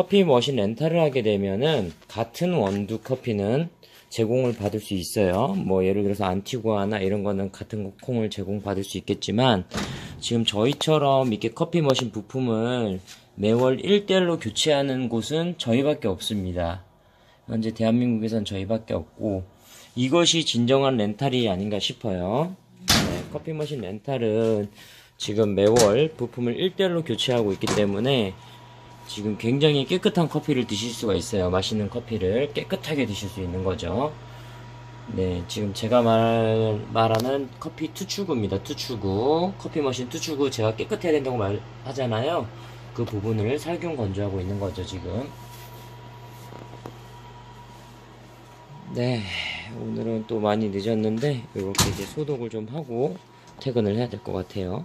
커피 머신 렌탈을 하게 되면은 같은 원두 커피는 제공을 받을 수 있어요. 뭐 예를 들어서 안티구아나 이런 거는 같은 콩을 제공받을 수 있겠지만 지금 저희처럼 이렇게 커피 머신 부품을 매월 1대1로 교체하는 곳은 저희밖에 없습니다. 현재 대한민국에선 저희밖에 없고 이것이 진정한 렌탈이 아닌가 싶어요. 네, 커피 머신 렌탈은 지금 매월 부품을 1대1로 교체하고 있기 때문에 지금 굉장히 깨끗한 커피를 드실 수가 있어요. 맛있는 커피를 깨끗하게 드실 수 있는 거죠. 네, 지금 제가 말, 말하는 커피 투추구입니다. 투추구. 커피 머신 투추구 제가 깨끗해야 된다고 말하잖아요. 그 부분을 살균 건조하고 있는 거죠, 지금. 네, 오늘은 또 많이 늦었는데, 이렇게 이제 소독을 좀 하고 퇴근을 해야 될 것 같아요.